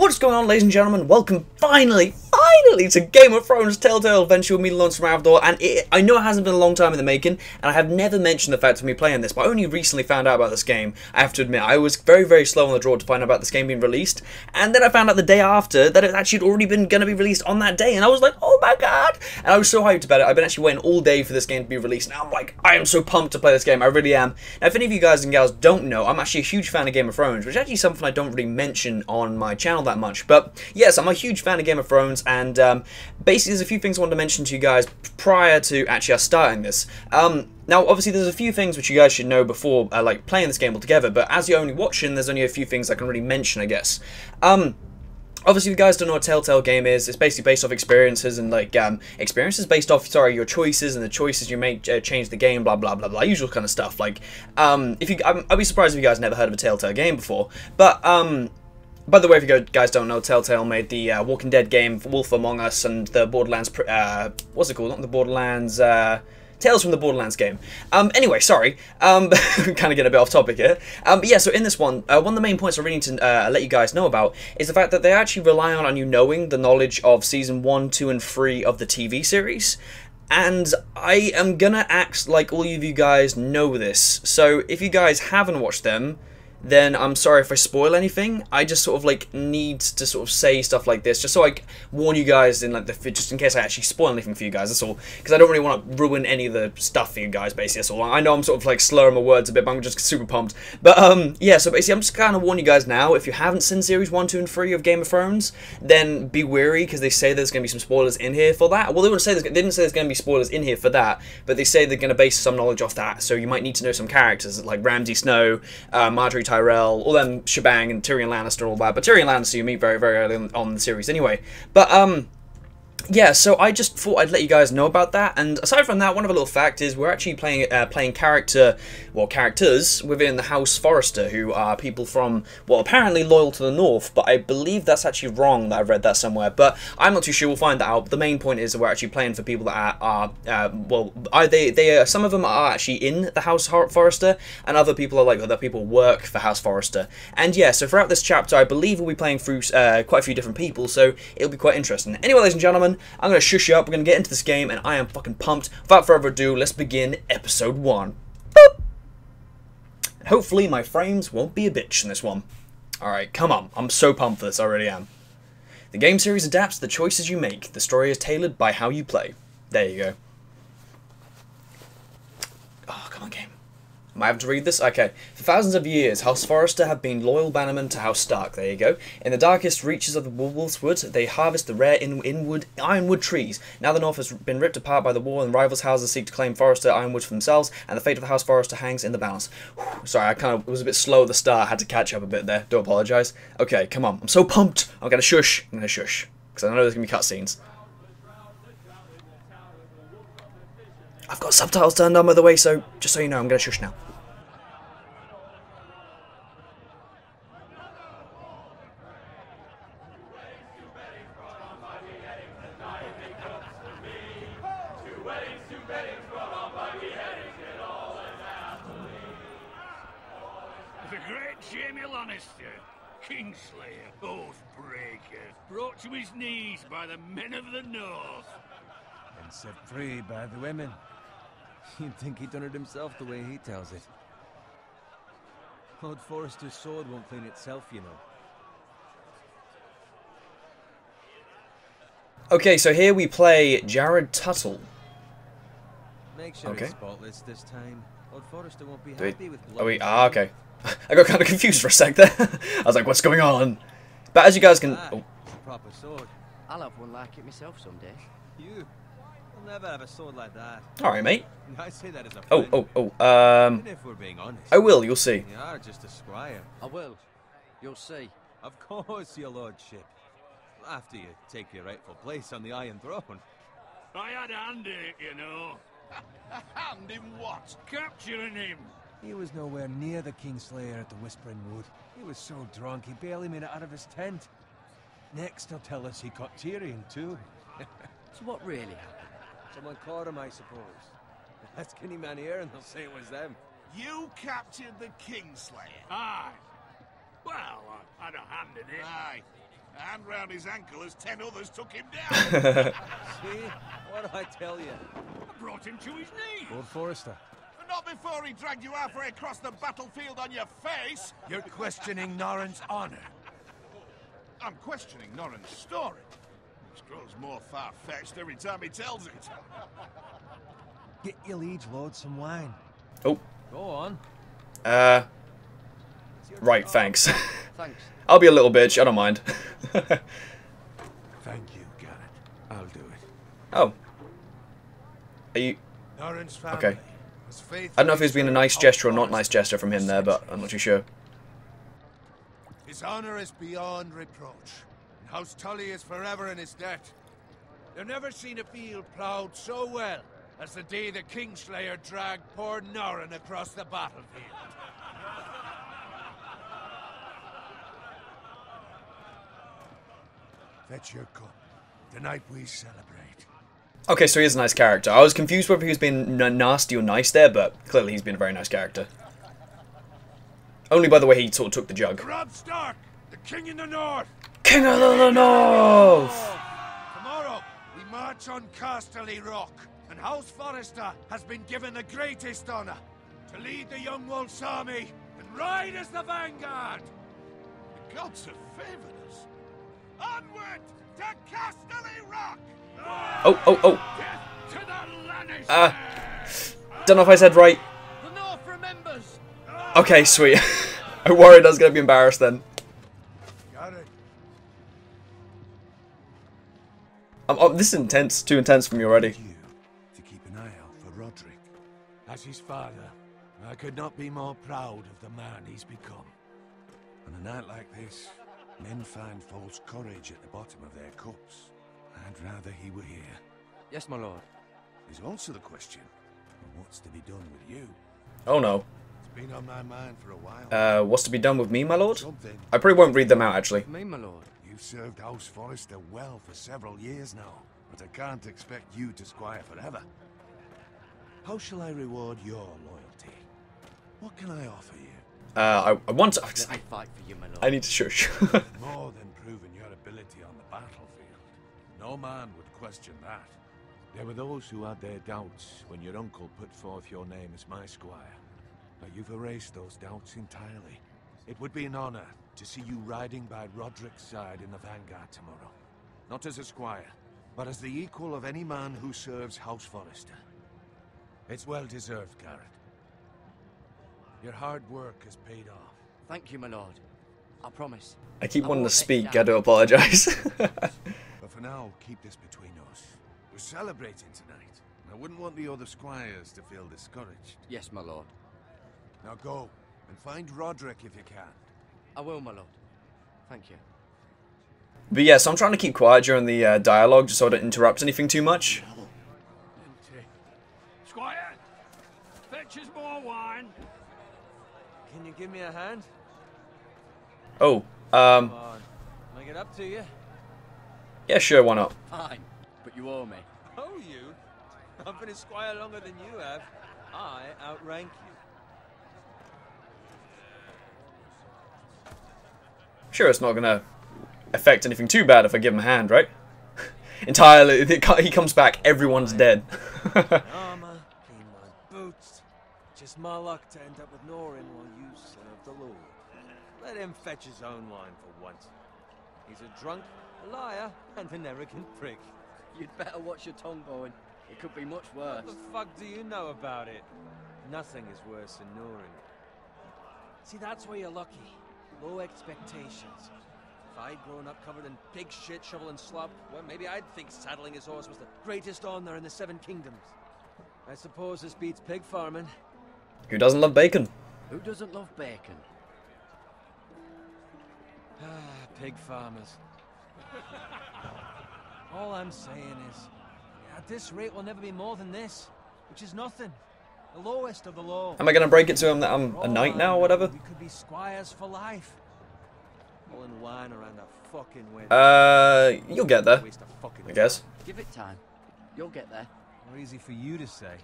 What's going on, ladies and gentlemen? Welcome finally, finally to Game of Thrones Telltale Adventure with me, Lonesome Ravidor. And it, I know it hasn't been a long time in the making, and I have never mentioned the fact of me playing this, but I only recently found out about this game. I have to admit, I was very, very slow on the draw to find out about this game being released, and then I found out the day after that it actually had already been going to be released on that day, and I was like, oh my god! And I was so hyped about it. I've been actually waiting all day for this game to be released, and I'm like, I am so pumped to play this game. I really am. Now, if any of you guys and gals don't know, I'm actually a huge fan of Game of Thrones, which is actually something I don't really mention on my channel that much. But yes, I'm a huge fan of Game of Thrones, and um, basically, there's a few things I wanted to mention to you guys prior to actually us starting this. Um, now, obviously, there's a few things which you guys should know before, uh, like playing this game altogether. But as you're only watching, there's only a few things I can really mention, I guess. Um, obviously, you guys don't know what Telltale game is, it's basically based off experiences and like um, experiences based off sorry your choices and the choices you make uh, change the game, blah blah blah blah, usual kind of stuff. Like, um, if you, I'm, I'd be surprised if you guys never heard of a Telltale game before. But um, by the way, if you guys don't know, Telltale made the uh, Walking Dead game, Wolf Among Us, and the Borderlands. Uh, what's it called? Not the Borderlands. Uh, Tales from the Borderlands game. Um, anyway, sorry, um, kind of getting a bit off topic here. Um, yeah, so in this one, uh, one of the main points I really need to uh, let you guys know about is the fact that they actually rely on, on you knowing the knowledge of season 1, 2, and 3 of the TV series. And I am gonna act like all of you guys know this. So if you guys haven't watched them, then I'm sorry if I spoil anything. I just sort of like need to sort of say stuff like this, just so I warn you guys in like the just in case I actually spoil anything for you guys. That's all, because I don't really want to ruin any of the stuff for you guys. Basically, that's all. I know I'm sort of like slurring my words a bit, but I'm just super pumped. But um, yeah. So basically, I'm just kind of warn you guys now. If you haven't seen series one, two, and three of Game of Thrones, then be wary because they say there's going to be some spoilers in here for that. Well, they wouldn't say they didn't say there's going to be spoilers in here for that, but they say they're going to base some knowledge off that. So you might need to know some characters like Ramsay Snow, uh, Margaery Tyrell, all them shebang, and Tyrion Lannister, all that. But Tyrion Lannister you meet very, very early on, on the series anyway. But um, yeah, so I just thought I'd let you guys know about that. And aside from that, one of a little fact is we're actually playing uh, playing character, well, characters within the House Forrester, who are people from, well, apparently loyal to the North, but I believe that's actually wrong. That I've read that somewhere, but I'm not too sure. We'll find that out. But the main point is that we're actually playing for people that are, are uh, well, are they they are, some of them are actually in the House Forrester, and other people are like other people work for House Forrester. And yeah, so throughout this chapter, I believe we'll be playing through uh, quite a few different people, so it'll be quite interesting. Anyway, ladies and gentlemen. I'm going to shush you up. We're going to get into this game, and I am fucking pumped. Without further ado, let's begin episode 1. Boop! Hopefully my frames won't be a bitch in this one. Alright, come on. I'm so pumped for this, I already am. The game series adapts the choices you make. The story is tailored by how you play. There you go. Oh, come on, game. Am I having to read this? Okay. For thousands of years, House Forrester have been loyal bannermen to House Stark. There you go. In the darkest reaches of the Wolf's Wood, they harvest the rare in inwood, ironwood trees. Now the North has been ripped apart by the war, and rivals' houses seek to claim Forrester ironwood for themselves, and the fate of the House Forrester hangs in the balance. Whew, sorry, I kind of was a bit slow at the start. I had to catch up a bit there. Do apologise. Okay, come on. I'm so pumped. I'm gonna shush. I'm gonna shush because I know there's gonna be cutscenes. I've got subtitles turned on by the way, so just so you know, I'm gonna shush now. The great Jaime Lannister, Kingslayer, Oathbreaker, brought to his knees by the men of the North. And set free by the women. You'd think he'd done it himself the way he tells it. Lord Forrester's sword won't clean itself, you know. Okay, so here we play Gared Tuttle. Make sure Okay. it's spotless this time. Lord Forrester won't be Do we- happy with Oh wait, blood. ah, okay. I got kind of confused for a sec there. I was like, what's going on? But as you guys can... Ah, Oh, proper sword. I'll have one like it myself someday. You will never have a sword like that. Alright, mate. I say that as a Oh, friend. oh, oh, um... If we're being honest. I will, you'll see. You are just a squire. I will. You'll see. Of course, your lordship. After you take your rightful place on the Iron Throne. I had a hand in it, you know. A hand in what? Capturing him. He was nowhere near the Kingslayer at the Whispering Wood. He was so drunk he barely made it out of his tent. Next, he'll tell us he caught Tyrion too. So what really happened? Someone caught him, I suppose. Ask any man here and they'll say it was them. You captured the Kingslayer. Aye. Well, I had a hand in it. Aye. A hand round his ankle as ten others took him down. See? What did I tell you? I brought him to his knees. Lord Forrester. But not before he dragged you halfway across the battlefield on your face. You're questioning Norren's honor. I'm questioning Norren's story. Which grows more far-fetched every time he tells it. Get your liege lord some wine. Oh, Go on. uh, right, thanks. Thanks. I'll be a little bitch, I don't mind. Thank you, Gared. I'll do it. oh. Are you... Norren's family. Okay. Was I don't know if it's been a nice gesture or not nice gesture from him there, but I'm not too sure. His honor is beyond reproach, and House Tully is forever in his debt. They've never seen a field ploughed so well as the day the Kingslayer dragged poor Norren across the battlefield. Fetch your cup. Tonight we celebrate. Okay, so he is a nice character. I was confused whether he was being nasty or nice there, but clearly he's been a very nice character. Only by the way he sort of took the jug. Robb Stark, the king in the north. King of the North! Tomorrow, we march on Casterly Rock, and House Forrester has been given the greatest honor to lead the Young Wolf's army and ride as the vanguard. The gods have favored us. Onward to Casterly Rock! Oh, oh, oh. Ah. Don't know if I said right. Okay, sweet. I worried I was going to be embarrassed then. It. Um, oh, this is intense. Too intense for me already. To keep an eye out for Roderick. As his father, I could not be more proud of the man he's become. On a night like this, men find false courage at the bottom of their cups. I'd rather he were here. Yes, my lord. There's also the question of what's to be done with you. Oh no. It's been on my mind for a while. Uh, what's to be done with me, my lord? Something. I probably won't read them out, actually. Me, my lord. You've served House Forrester well for several years now, but I can't expect you to squire forever. How shall I reward your loyalty? What can I offer you? Uh, I, I want to... Let I, me fight for you, my lord. I need to shush. More than proving your ability on the battlefield. No man would question that. There were those who had their doubts when your uncle put forth your name as my squire. But you've erased those doubts entirely. It would be an honor to see you riding by Roderick's side in the vanguard tomorrow. Not as a squire, but as the equal of any man who serves House Forrester. It's well deserved, Gared. Your hard work has paid off. Thank you, my lord. I promise. I keep I wanting to won't let you speak. I do apologise. But for now, keep this between us. We're celebrating tonight. I wouldn't want the other squires to feel discouraged. Yes, my lord. Now go, and find Roderick if you can. I will, my lord. Thank you. but yeah, so I'm trying to keep quiet during the uh, dialogue just so I don't interrupt anything too much. Squire, fetch us more wine. Can you give me a hand? Oh, um, Come on. Make it up to you. yeah, sure, why not? Fine. But you owe me. Oh, you? I've been a squire longer than you have. I outrank you. Sure, it's not gonna affect anything too bad if I give him a hand, right? Entirely, he comes back, everyone's dead. Armor, clean my boots. Just my luck to end up with Norren while you serve the Lord. Let him fetch his own wine for once. He's a drunk, a liar, and an arrogant prick. You'd better watch your tongue, Bowen. It could be much worse. What the fuck do you know about it? Nothing is worse than Norren. See, that's where you're lucky. Low expectations. If I'd grown up covered in pig shit, shovel, and slop, well, maybe I'd think saddling his horse was the greatest honor in the Seven Kingdoms. I suppose this beats pig farming. Who doesn't love bacon? Who doesn't love bacon? Ah, pig farmers. All I'm saying is, at this rate, we'll never be more than this, which is nothing. The lowest of the low. Am I gonna break it to him that I'm a knight now or whatever? We could be squires for life. Pulling wine around a fucking wedding. Uh, you'll get there, Waste of fucking I guess. Give it time. You'll get there. More easy for you to say.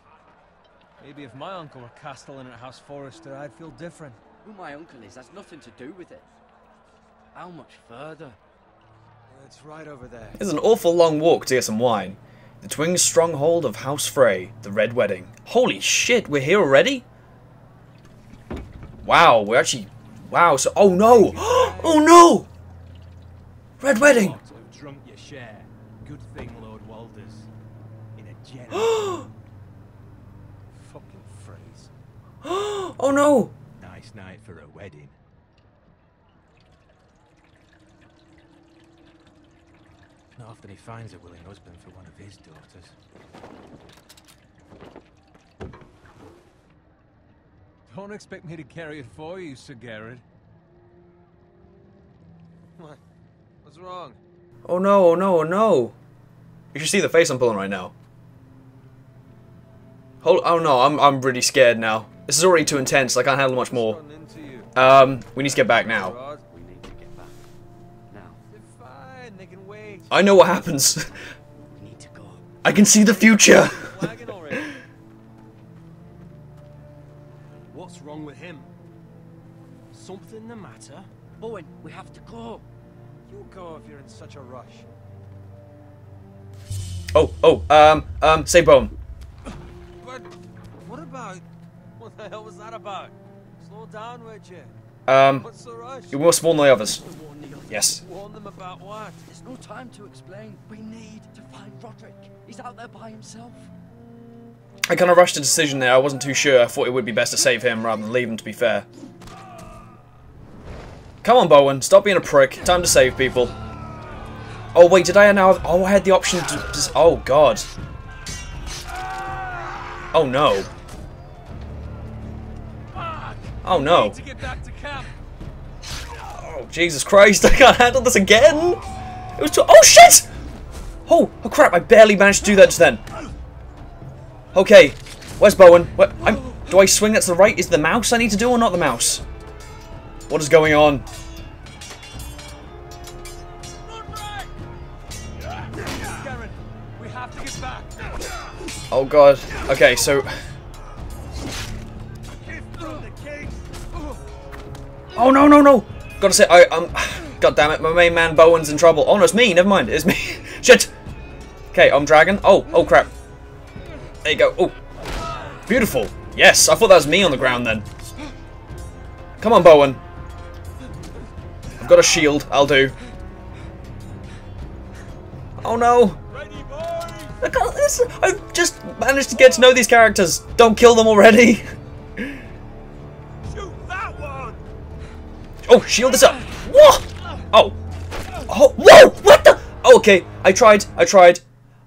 Maybe if my uncle were castellan at House Forrester, I'd feel different. Who my uncle is has nothing to do with it. How much further? It's right over there. It's an awful long walk to get some wine. The Twins stronghold of House Frey, the Red Wedding. Holy shit, we're here already? Wow, we're actually... Wow, so... Oh no! Oh no! Red Wedding! Lot drunk your share. Good thing, Lord Walder's in a jet. Fucking Freys. Oh no! Nice night for a wedding. Often he finds a willing husband for one of his daughters. Don't expect me to carry it for you, Sir Gared. What? What's wrong? Oh no, oh no, oh no! You should see the face I'm pulling right now. Hold, oh no, I'm, I'm really scared now. This is already too intense, I can't handle much more. Gotten into you. Um, we need to get back now. I know what happens. we need to go. I can see the future. What's wrong with him? Something the matter? Bowen, we have to go. You go if you're in such a rush. Oh, oh, um, um, say bone. But what about? What the hell was that about? Slow down, would you? Um, What's the rush? you must warn the others. Warn the others. Yes. Warn them about what? There's no time to explain. We need to find Roderick. He's out there by himself. I kind of rushed a decision there. I wasn't too sure. I thought it would be best to save him rather than leave him, to be fair. Come on, Bowen. Stop being a prick. Time to save people. Oh, wait. Did I now. Oh, I had the option to... Just, oh, God. Oh, no. Oh, no. To get back to camp. Oh, Jesus Christ. I can't handle this again. It was too... Oh, shit! Oh, oh, crap. I barely managed to do that just then. Okay. Where's Bowen? Where, do I swing that to the right? Is the mouse I need to do or not the mouse? What is going on? Oh, God. Okay, so... Oh, no, no, no! Gotta say, I, um... God damn it, my main man Bowen's in trouble. Oh, no, it's me. Never mind. It's me. Shit! Okay, I'm dragon. Oh, oh, crap. There you go. Oh. Beautiful. Yes, I thought that was me on the ground then. Come on, Bowen. I've got a shield. I'll do. Oh, no. I can't, this, I've just managed to get to know these characters. Don't kill them already. Shoot that one. Oh, shield is up. What? Oh. Oh, whoa! What the? Oh, okay. I tried. I tried.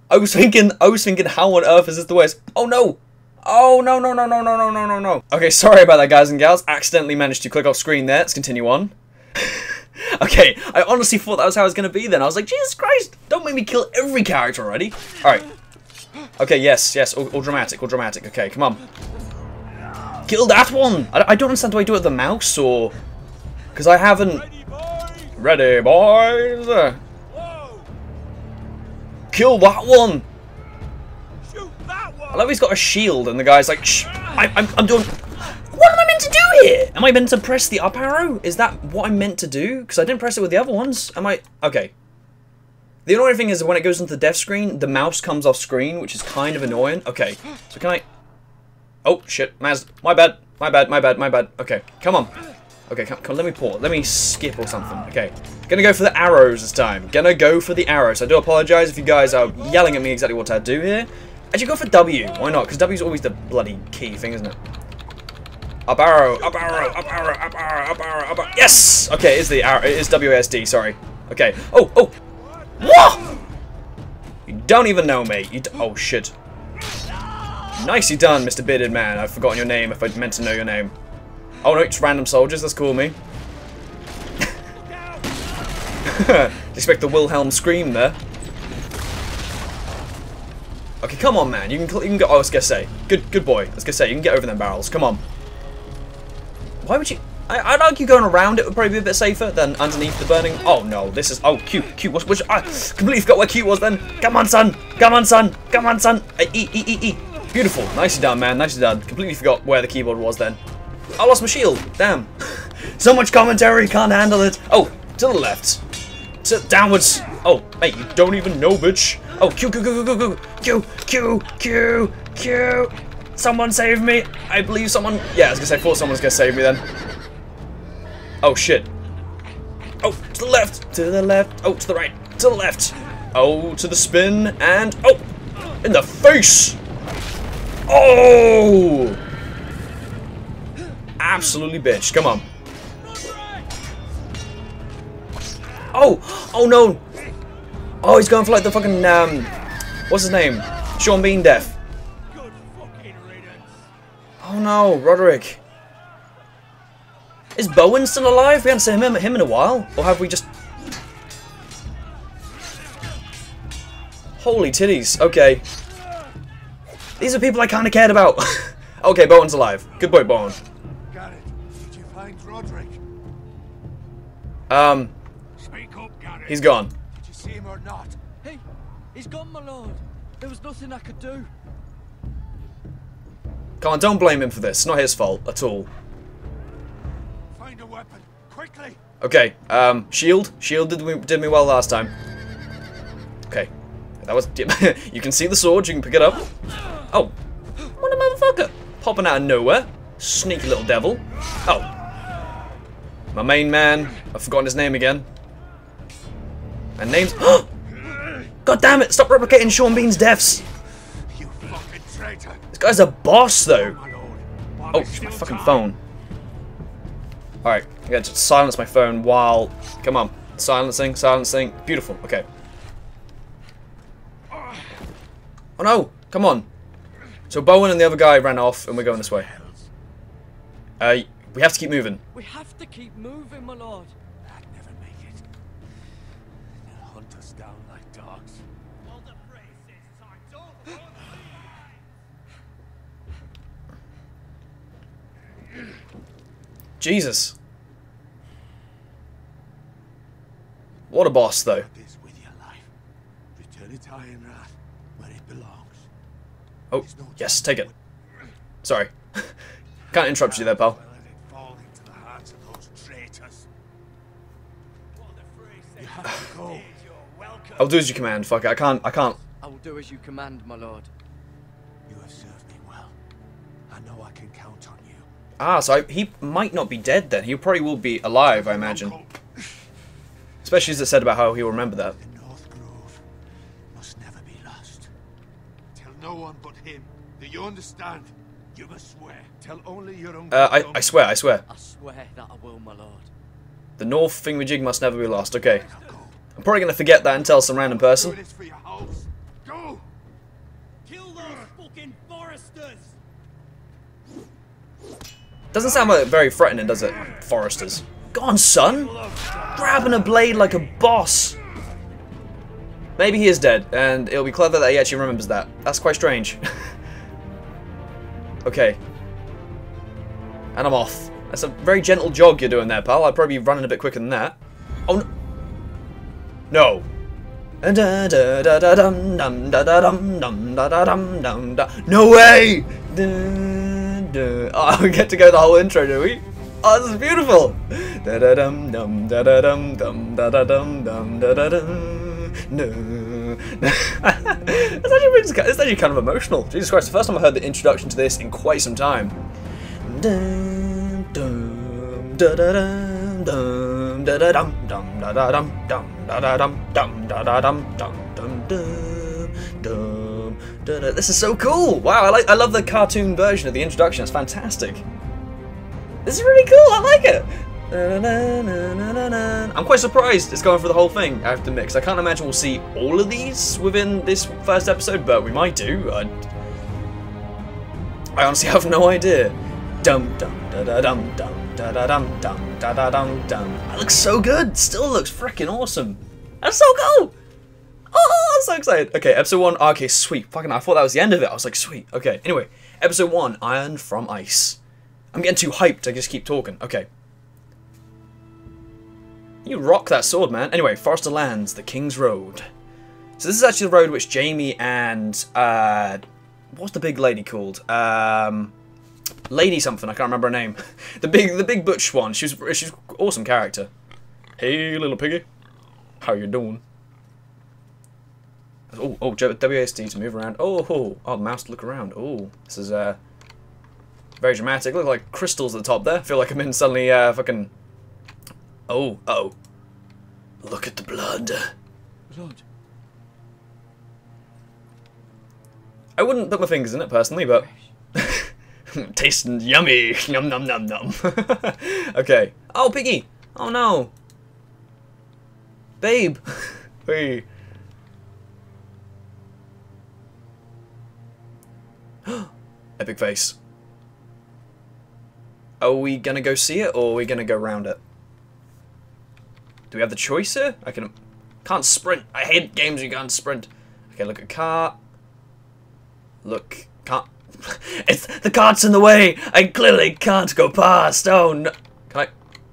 I was thinking. I was thinking. How on earth is this the worst? Oh no. Oh no no no no no no no no no. Okay, sorry about that, guys and gals. Accidentally managed to click off screen there. Let's continue on. okay, I honestly thought that was how it was gonna be. Then I was like, Jesus Christ! Don't make me kill every character already. All right. Okay. Yes. Yes. All, all dramatic. All dramatic. Okay. Come on. Kill that one. I, I don't understand. Do I do it with the mouse or? Because I haven't. Ready, boys. Whoa. Kill that one. Shoot that one. I love he's got a shield and the guy's like, Shh, I, I'm, I'm doing... What am I meant to do here? Am I meant to press the up arrow? Is that what I'm meant to do? Because I didn't press it with the other ones. Am I... Okay. The annoying thing is when it goes into the death screen, the mouse comes off screen, which is kind of annoying. Okay, so can I... Oh, shit. Maz, my bad. My bad, my bad, my bad. Okay, come on. Okay, come, come, let me pause. Let me skip or something. Okay. Gonna go for the arrows this time. Gonna go for the arrows. I do apologize if you guys are yelling at me exactly what to do here. Actually, go for W. Why not? Because W is always the bloody key thing, isn't it? Up arrow, up arrow, up arrow, up arrow, up arrow, up arrow. Yes! Okay, it is the arrow. It is WSD, sorry. Okay. Oh, oh! What? You don't even know me. You d oh, shit. Nicely done, Mr. Bearded Man. I've forgotten your name if I meant to know your name. Oh no, it's random soldiers. That's cool, me. Expect the Wilhelm scream there. Okay, come on, man. You can, you can go. Oh, I was gonna say, good, good boy. I was gonna say, you can get over them barrels. Come on. Why would you? I, I'd argue going around it would probably be a bit safer than underneath the burning. Oh no, this is. Oh, Q, Q. What's which? I completely forgot where Q was. Then, come on, son. Come on, son. Come on, son. E, E, E, E. Beautiful. Nicely done, man. Nicely done. Completely forgot where the keyboard was then. I lost my shield. Damn. so much commentary, can't handle it. Oh, to the left. To downwards. Oh, mate, you don't even know, bitch. Oh, Q, Q, Q, Q, Q, Q, Q, Q, Q. Someone save me. I believe someone... Yeah, I was gonna say, I thought someone was gonna save me then. Oh, shit. Oh, to the left, to the left, oh, to the right, to the left. Oh, to the spin, and... Oh, in the face. Oh! Absolutely bitch. Come on. Oh! Oh no! Oh, he's going for like the fucking, um... What's his name? Sean Bean death. Oh no, Roderick. Is Bowen still alive? We haven't seen him, him in a while. Or have we just... Holy titties. Okay. These are people I kind of cared about. okay, Bowen's alive. Good boy, Bowen. Um, up, he's gone. Did you see him or not? Hey, he's gone, my lord. There was nothing I could do. Come on, don't blame him for this. It's not his fault at all. Find a weapon, quickly! Okay, um, shield. Shield did me, did me well last time. Okay. That was... you can see the sword, you can pick it up. Oh. What a motherfucker. Popping out of nowhere. Sneaky little devil. Oh. My main man. I've forgotten his name again. And name's... God damn it, stop replicating Sean Bean's deaths. You fucking traitor! This guy's a boss, though. Oh, it's my fucking phone. Alright, I gotta silence my phone while... Come on. Silencing, silencing. Beautiful, okay. Oh no! Come on. So Bowen and the other guy ran off and we're going this way. Uh, we have to keep moving. We have to keep moving, my lord. I'd never make it. They'll hunt us down like dogs. All the phrase says time. Don't. Jesus. What a boss, though. This with your life. Return it to Ironrath, where it belongs. Oh, yes, take it. Sorry. Can't interrupt you there, pal. Well, let it fall into the hands of those traitors. All the phrase says You have to go. you're welcome. I'll do as you command. Fuck it. I can't. I can't. I will do as you command, my lord. You have served me well. I know I can count on you. Ah, so I, he might not be dead then. He probably will be alive, I imagine. Especially as it said about how he'll remember that. The North Grove must never be lost. Tell no one but him. Do you understand? You must swear. Tell only your own. Uh, I, I swear, I swear. I swear that I will, my lord. The North thingamajig must never be lost. Okay. I'm probably going to forget that and tell some random person. this for your house. Go! Kill those fucking Forresters. Doesn't sound like very threatening, does it? Forresters. Go on, son! Grabbing a blade like a boss! Maybe he is dead, and it'll be clever that he actually remembers that. That's quite strange. okay. And I'm off. That's a very gentle jog you're doing there, pal. I'd probably be running a bit quicker than that. Oh, no. No. No way! Oh, we get to go the whole intro, do we? Oh, this is beautiful! it's, actually, it's, actually kind of emotional. Jesus Christ, the first time I heard the introduction to this in quite some time da da dum, dum, da da dum, dum, da da dum, dum, da da dum, dum, dum, dum, dum, da da. This is so cool! Wow, I like, I love the cartoon version of the introduction. It's fantastic. This is really cool. I like it. I'm quite surprised it's going for the whole thing. I have to mix. I can't imagine we'll see all of these within this first episode, but we might do. I, I honestly have no idea. Dum dum da da dum dum da da dum dum da da dum dum. That looks so good. Still looks freaking awesome. That's so cool. Oh, I'm so excited. Okay, episode one. Okay, sweet. Fucking, I thought that was the end of it. I was like, sweet. Okay. Anyway, episode one. Iron from Ice. I'm getting too hyped. I just keep talking. Okay. You rock that sword, man. Anyway, Forrester Lands, the King's Road. So this is actually the road which Jaime and uh, what's the big lady called? Um, lady something. I can't remember her name. the big, the big butch one. She's she's awesome character. Hey, little piggy, how you doing? Oh, oh, WASD to move around. Oh, oh, oh, mouse to look around. Oh, this is uh very dramatic. Look like crystals at the top there. I feel like I'm in suddenly uh fucking. Oh, uh oh. Look at the blood. Blood. I wouldn't put my fingers in it personally, but tasting yummy. Num num num num. okay. Oh, piggy. Oh no. Babe. Hey. Epic face. Are we gonna go see it, or are we gonna go round it? Do we have the choice here? I can... Can't sprint. I hate games you can't sprint. Okay, look at car. Look, can't... it's... The cart's in the way! I clearly can't go past! Oh, no... Can I...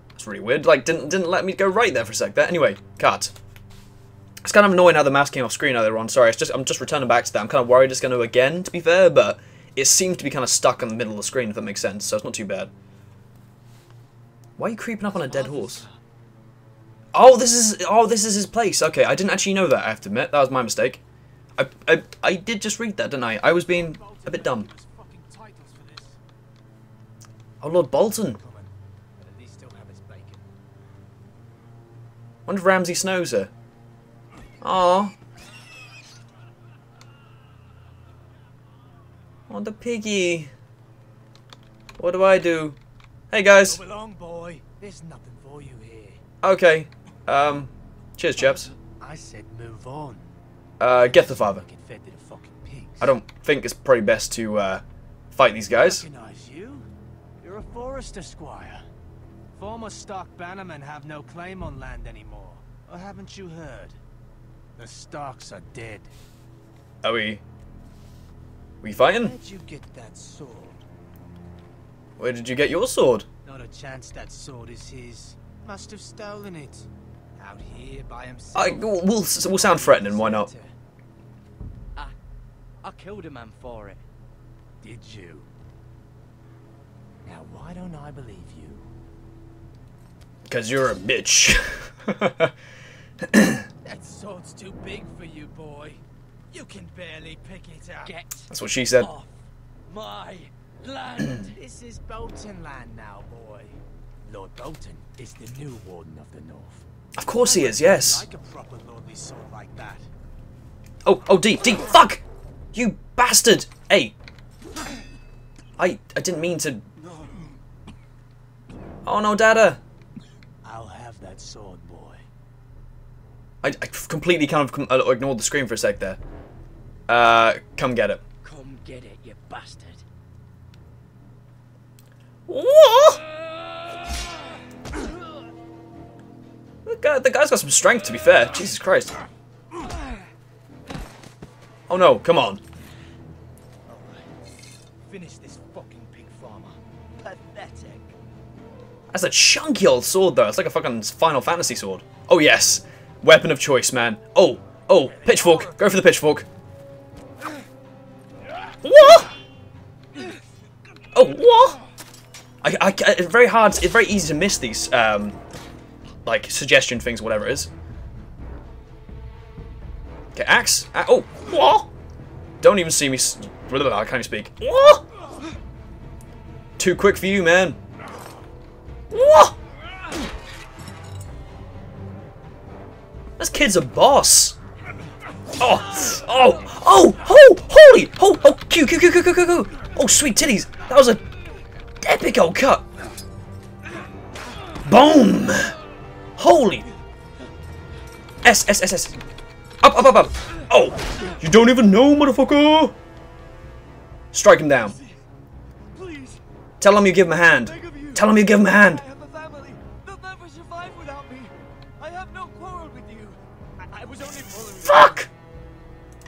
That's really weird. Like, didn't didn't let me go right there for a sec there. Anyway, cart. It's kind of annoying how the mouse came off screen earlier on. Sorry, it's just I'm just returning back to that. I'm kind of worried it's going to again, to be fair, but it seems to be kind of stuck in the middle of the screen, if that makes sense, so it's not too bad. Why are you creeping up on a dead horse? Oh, this is oh, this is his place. Okay, I didn't actually know that. I have to admit, that was my mistake. I I, I did just read that, didn't I? I was being a bit dumb. Fucking titles for this. Oh, Lord Bolton. But at least still have his bacon. Wonder if Ramsay Snow's here. Aw. Oh, the piggy. What do I do? Hey, guys. Along, boy. There's nothing for you here. Okay. Um, cheers, chaps. I said move on. Uh, get the father. Get fed to the fucking. I don't think it's probably best to, uh, fight these guys. recognize you. You're a Forrester Squire. Former Stark bannermen have no claim on land anymore. Or haven't you heard? The Starks are dead. Are we... We fighting? Where'd you get that sword? Where did you get your sword? Not a chance that sword is his. Must have stolen it. Out here by himself. I, we'll, we'll sound threatening, why not? I, I killed a man for it. Did you? Now why don't I believe you? Because you're a bitch. That sword's too big for you, boy. You can barely pick it up. Get That's what she said. off my land. This is Bolton land now, boy. Lord Bolton is the new Warden of the North. Of course he is, yes. Like a proper lordly sword like that. Oh, oh, deep, deep, fuck! You bastard! Hey! I, I didn't mean to... Oh no, Dada! I'll have that sword, boy. I, I completely kind of uh, ignored the screen for a sec there. Uh, come get it. Come get it, you bastard. What? The, guy, the guy's got some strength, to be fair. Jesus Christ. Oh no, come on. Finish this fucking pig farmer. Pathetic. That's a chunky old sword, though. It's like a fucking Final Fantasy sword. Oh, yes. Weapon of choice, man. Oh, oh, pitchfork. Go for the pitchfork. What? Oh, what? I, I, it's very hard, it's very easy to miss these, um, like, suggestion things, whatever it is. Okay, axe. Oh, what? Don't even see me. I can't even speak. What? Too quick for you, man. What? This kid's a boss. Oh, oh, oh, oh, holy, oh, oh, Q, Q, Q, Q, Q, Q, Q. Oh, sweet titties. That was a epic old cut. Boom. Holy. S, S, S, S. Up, up, up, up. Oh, you don't even know, motherfucker. Strike him down. Tell him you give him a hand. Tell him you give him a hand. I have a family. They'll never survive without me. I have no quarrel with you. I, I was only following. Fuck!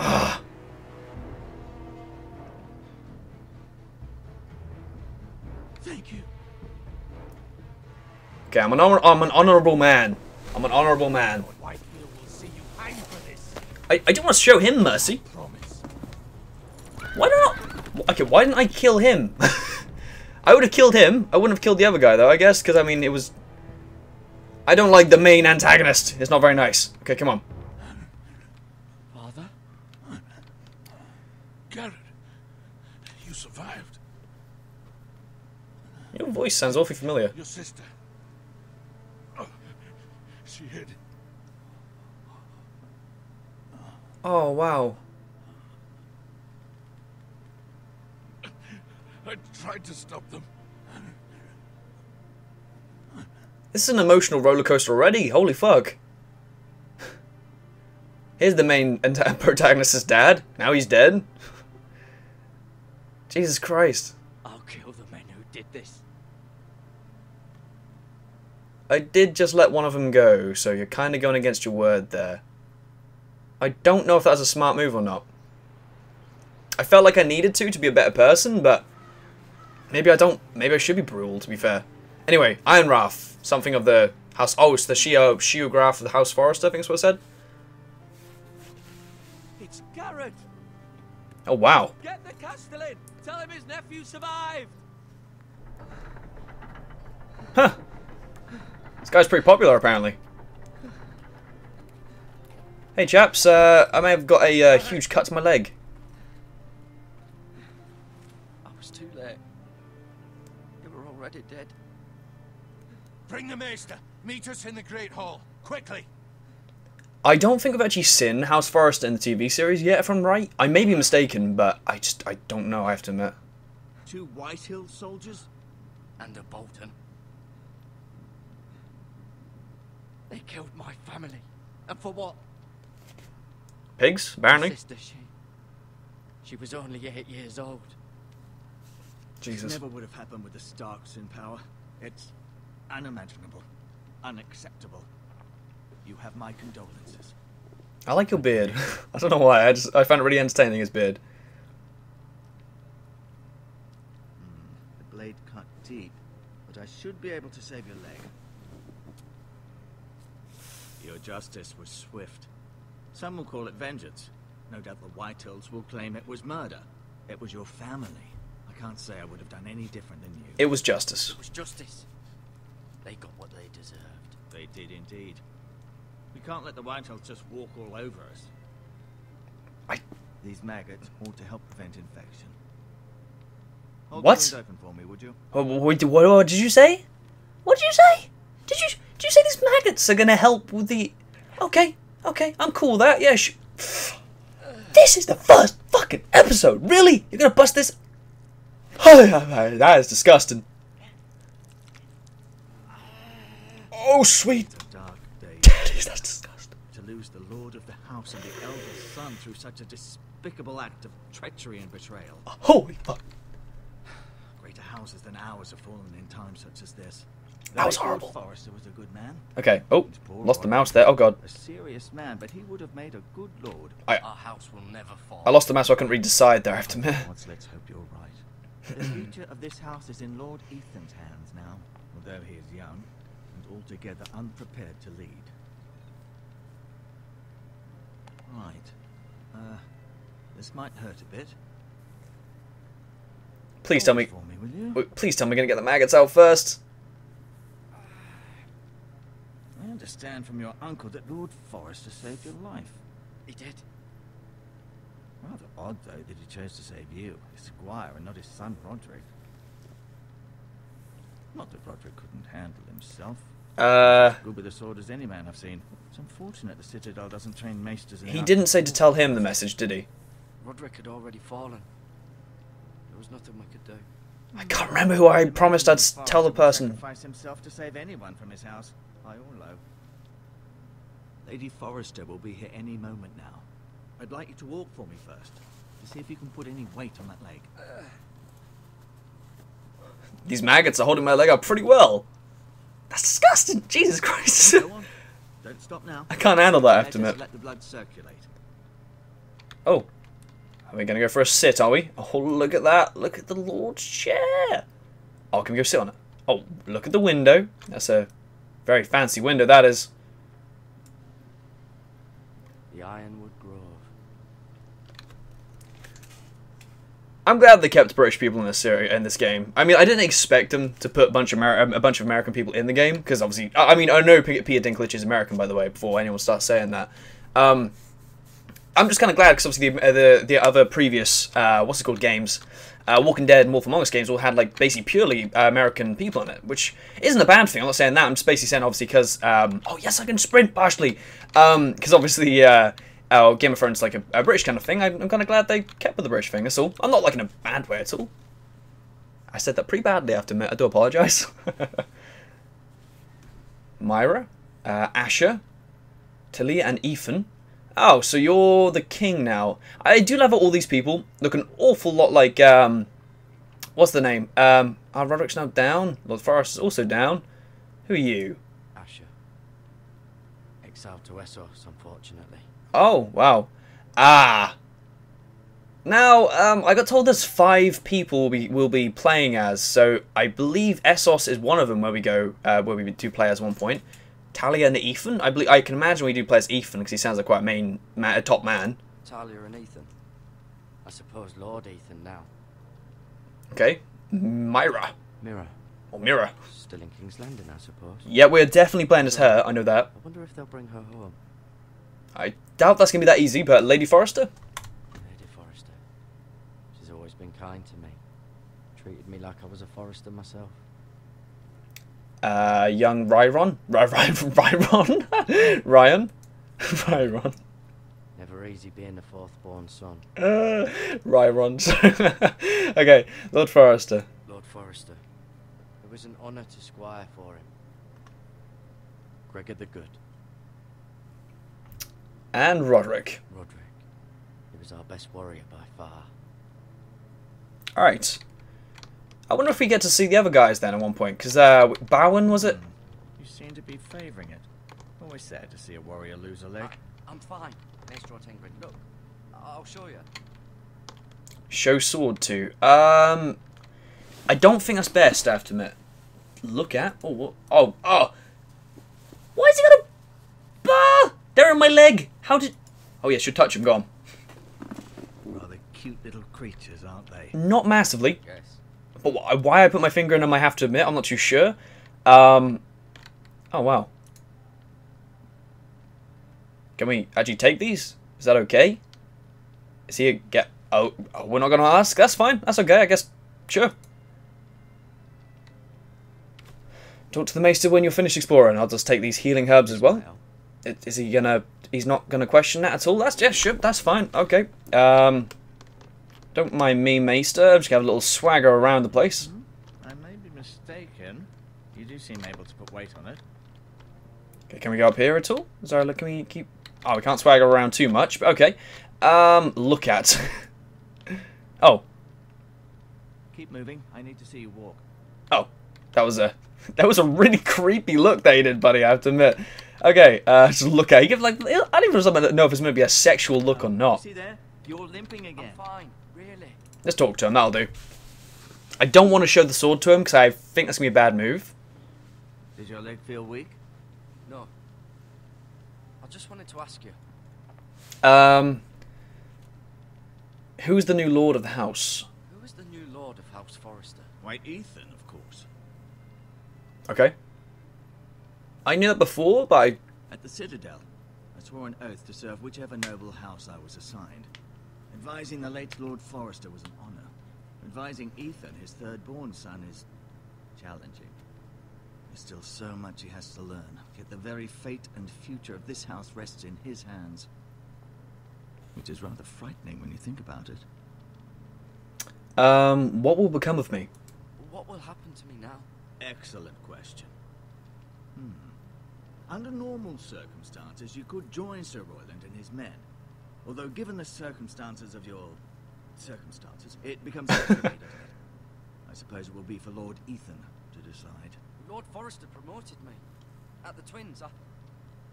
Ah. Thank you. Okay, I'm an honor I'm an honorable man. I'm an honorable man. Whitehill will see you hang for this. I, I do want to show him mercy. Why not? Okay, why didn't I kill him? I would have killed him. I wouldn't have killed the other guy, though, I guess, because, I mean, it was... I don't like the main antagonist. It's not very nice. Okay, come on. Father? Gared, you survived. Your voice sounds awfully familiar. Your sister. Oh, she hid. Oh, wow. I tried to stop them. This is an emotional roller coaster already. Holy fuck. Here's the main protagonist's dad. Now he's dead. Jesus Christ. I'll kill the men who did this. I did just let one of them go, so you're kind of going against your word there. I don't know if that's a smart move or not. I felt like I needed to to be a better person, but maybe I don't. Maybe I should be brutal, to be fair. Anyway, Ironrath, something of the house. Oh, it's the Shio Shiograph of the House Forest. I think is what it said. It's Gared! Oh wow. Get the Castellan! Tell him his nephew survived! Huh. This guy's pretty popular, apparently. Hey, chaps. Uh, I may have got a uh, huge cut to my leg. Bring the Maester. Meet us in the Great Hall. Quickly. I don't think I've actually seen House Forest in the TV series yet, if I'm right. I may be mistaken, but I just I don't know. I have to admit. Two White Hill soldiers? And a Bolton. They killed my family. And for what? Pigs, My apparently. sister, she... She was only eight years old. Jesus. Never would have happened with the Starks in power. It's unimaginable. Unacceptable. You have my condolences. I like your beard. I don't know why. I just I find it really entertaining his beard. Hmm, the blade cut deep, but I should be able to save your leg. Your justice was swift. Some will call it vengeance. No doubt the Whitehills will claim it was murder. It was your family. I can't say I would have done any different than you. It was justice. It was justice. They got what they deserved. They did indeed. We can't let the Whitehills just walk all over us. I- These maggots ought to help prevent infection. Hold What? the open for me, would you? Oh, wait, what, what did you say? What did you say? Did you did you say these maggots are gonna help with the? Okay, okay, I'm cool with that. Yeah. Sh- this is the first fucking episode. Really? You're gonna bust this? that is disgusting. Oh sweet It's dark day daddies, that's disgusting. to lose the lord of the house and the eldest son through such a despicable act of treachery and betrayal. Holy fuck. Greater houses than ours have fallen in times such as this. That was horrible. Forrester was a good man, Okay. Oh, lost the mouse there. Oh god. a serious man, but he would have made a good lord. Our house will never fall. I lost the mouse, so I couldn't read the side there. I have to admit. Let's hope you're right. The future of this house is in Lord Ethan's hands now, although he is young and altogether unprepared to lead. Right. Uh, this might hurt a bit. Please tell me. For me, will you? Wait, Please tell me we're gonna get the maggots out first. I understand from your uncle that Lord Forrester saved your life. He did. Rather odd, though, that he chose to save you, his squire, and not his son Roderick. Not that Roderick couldn't handle himself. Uh, Good with a sword as any man I've seen. It's unfortunate the Citadel doesn't train maesters he didn't say to tell him the message, did he? Roderick had already fallen. There was nothing we could do. I can't remember who I promised I'd tell the would person. Sacrifice himself to save anyone from his house, high or low. Lady Forrester will be here any moment now. I'd like you to walk for me first, to see if you can put any weight on that leg. These maggots are holding my leg up pretty well. That's disgusting. Jesus Christ. Don't stop now. I can't handle that, have to Let us admit. Let the blood circulate. Oh. Are we gonna go for a sit, are we? Oh, look at that. Look at the Lord's chair. Oh, can we go sit on it? Oh, look at the window. That's a very fancy window, that is. The Ironwood Grove. I'm glad they kept British people in this series in this game. I mean, I didn't expect them to put a bunch of a bunch of American people in the game because obviously, I mean, I know Peter Dinklage is American by the way. Before anyone starts saying that, um, I'm just kind of glad because obviously the, uh, the the other previous uh, what's it called games, uh, Walking Dead and Wolf Among Us games all had like basically purely uh, American people in it, which isn't a bad thing. I'm not saying that. I'm just basically saying obviously because um, oh yes, I can sprint partially because obviously. Oh, Game of Thrones is like a, a British kind of thing. I'm, I'm kind of glad they kept with the British thing. That's all. I'm not like in a bad way at all. I said that pretty badly, I have to admit. I do apologise. Myra, uh, Asher, and Ethan. Oh, so you're the king now. I do love all these people. Look an awful lot like, um, what's the name? Um, oh, Rodrik's now down. Lord Forrest is also down. Who are you? Asher. Exiled to Essos, unfortunately. Oh, wow. Ah. Now, um, I got told there's five people be, will be playing as, so I believe Essos is one of them where we go, uh, where we do play as one point. Talia and Ethan, I believe, I can imagine we do play as Ethan because he sounds like quite a main, ma a top man. Talia and Ethan. I suppose Lord Ethan now. Okay. Myra. Mira. Or Mira. Still in King's Landing, I suppose. Yeah, we're definitely playing as her, I know that. I wonder if they'll bring her home. I doubt that's going to be that easy, but Lady Forrester? Lady Forrester. She's always been kind to me. Treated me like I was a Forrester myself. Uh, young Ryron? Ry Ry Ryron? Ryan? Ryron. Never easy being the fourth born son. Uh, Ryron. okay, Lord Forrester. Lord Forrester. It was an honour to squire for him. Gregor the Good. And Rodrik. Rodrik. He was our best warrior by far. Alright. I wonder if we get to see the other guys then at one point, because uh, Bowen, was it? You seem to be favouring it. Always sad to see a warrior lose a leg. I'm fine, Maester Ortengryn. Look, I'll show you. Show sword to. Um, I don't think that's best, I have to admit. Look at. Oh, what? oh, oh. Why has he got a bar? They're in my leg. How did? Oh yeah, should touch them, Go on. Rather cute little creatures, aren't they? Not massively, Yes. but why I put my finger in them, I have to admit, I'm not too sure. Um. Oh wow. Can we actually take these? Is that okay? Is he a get? Oh, oh, we're not gonna ask. That's fine. That's okay. I guess. Sure. Talk to the maester when you're finished exploring. I'll just take these healing herbs as well. Is he gonna? He's not gonna question that at all. That's yeah, sure. That's fine. Okay. Um. Don't mind me, maester. I'm just gonna have a little swagger around the place. I may be mistaken. You do seem able to put weight on it. Okay, can we go up here at all? Is there? Can we keep? Oh, we can't swagger around too much. But okay. Um. Look at. oh. Keep moving. I need to see you walk. Oh. That was a. That was a really creepy look that he did, buddy. I have to admit. Okay. Uh. Just look at. You give like. I don't even know if it's going to be a sexual look or not. See there? You're limping again. I'm fine, really. Let's talk to him. That'll do. I don't want to show the sword to him because I think that's gonna be a bad move. Does your leg feel weak? No. I just wanted to ask you. Um. Who's the new lord of the house? Who is the new Lord of House Forrester? Why, Ethan, of course. Okay. I knew that before, but I At the Citadel, I swore an oath to serve whichever noble house I was assigned. Advising the late Lord Forrester was an honor. Advising Ethan, his third-born son, is challenging. There's still so much he has to learn, yet the very fate and future of this house rests in his hands. Which is rather frightening when you think about it. Um, what will become of me? What will happen to me now? Excellent question. Hmm. Under normal circumstances, you could join Sir Royland and his men. Although, given the circumstances of your circumstances, it becomes complicated. I suppose it will be for Lord Ethan to decide. Lord Forrester promoted me. At the Twins, I...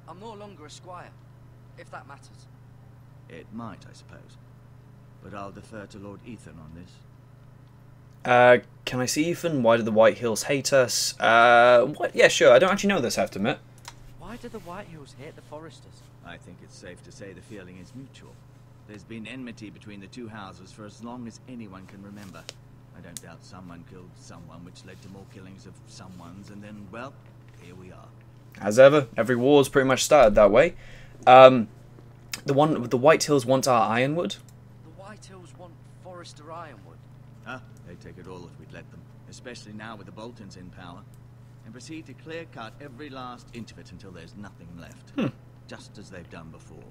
I'm no longer a squire. If that matters. It might, I suppose. But I'll defer to Lord Ethan on this. Uh, can I see Ethan? Why do the Whitehills hate us? Uh, what? Yeah, sure. I don't actually know this, I have to admit. Why do the Whitehills hate the Forresters? I think it's safe to say the feeling is mutual. There's been enmity between the two houses for as long as anyone can remember. I don't doubt someone killed someone, which led to more killings of someone's, and then, well, here we are. As ever, every war's pretty much started that way. Um, The one the Whitehills want our Ironwood? The Whitehills want Forrester Ironwood. Ah, they'd take it all if we'd let them, especially now with the Boltons in power. And proceed to clear cut every last inch of it until there's nothing left. Hmm. Just as they've done before.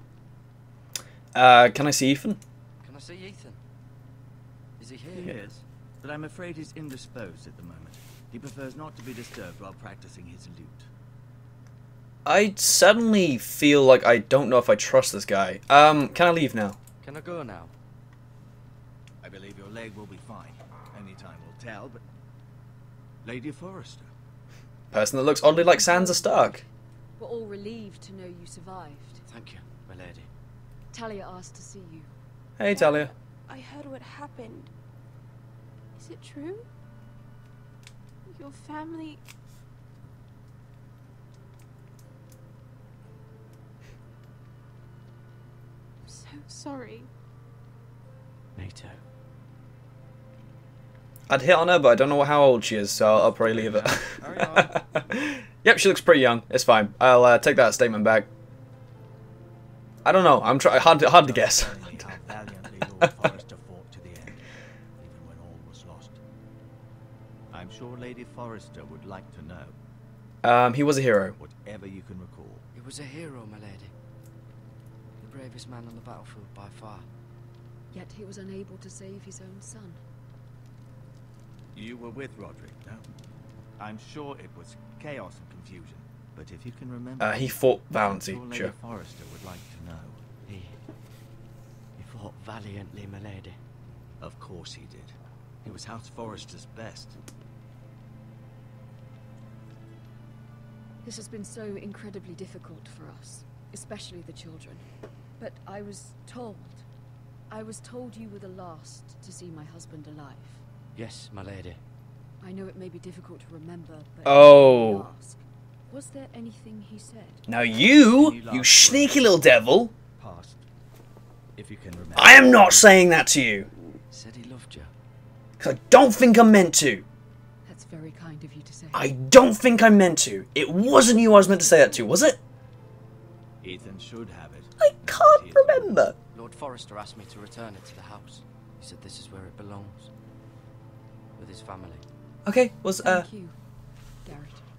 Uh, can I see Ethan? Can I see Ethan? Is he He here? is, but I'm afraid he's indisposed at the moment. He prefers not to be disturbed while practicing his lute. I suddenly feel like I don't know if I trust this guy. Um, can I leave now? Can I go now? I believe your leg will be fine. Any time will tell, but... Lady Forrester. Person that looks oddly like Sansa Stark. We're all relieved to know you survived. Thank you, my lady. Talia asked to see you. Hey, Talia. I heard what happened. Is it true? Your family. I'm so sorry. Me too. I'd hit on her, but I don't know how old she is, so I'll, I'll probably leave it. Yep, she looks pretty young. It's fine. I'll uh, take that statement back. I don't know. I'm trying hard to, hard to guess. Telling me how valiantly Lord Forrester fought to the end, even when all was lost. I'm sure Lady Forrester would like to know Um, he was a hero. whatever you can recall. He was a hero, my lady. The bravest man on the battlefield by far. Yet he was unable to save his own son. You were with Rodrik, no? I'm sure it was chaos and confusion, but if you can remember... Uh, he fought I'm sure Lady sure. Forrester would like to know. He... He fought valiantly, my lady. Of course he did. He was House Forrester's best. This has been so incredibly difficult for us, especially the children. But I was told. I was told you were the last to see my husband alive. Yes, my lady. I know it may be difficult to remember, but Oh. let ask, was there anything he said? Now you, you sneaky little devil, Past. If you can remember. I am not saying that to you. Said he loved you. Because I don't think I'm meant to. That's very kind of you to say. I don't think I'm meant to. It wasn't you I was meant to say that to, was it? Ethan should have it. I can't remember. Lord Forrester asked me to return it to the house. He said this is where it belongs. With his family. Okay, was uh Thank you, Gared.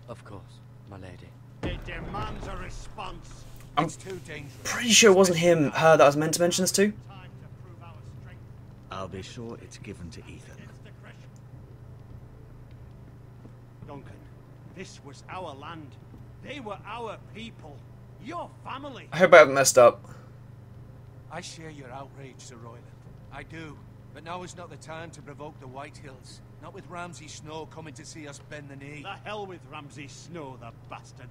Of course, my lady. It demands a response. I'm It's too dangerous. pretty sure it wasn't him, her that I was meant to mention this to. Time to prove our strength. I'll be sure it's given to Ethan. It's. Duncan, this was our land. They were our people. Your family. I hope I haven't messed up. I share your outrage, Sir Royland. I do. But now is not the time to provoke the Whitehills. Not with Ramsay Snow coming to see us bend the knee. The hell with Ramsay Snow, the bastard.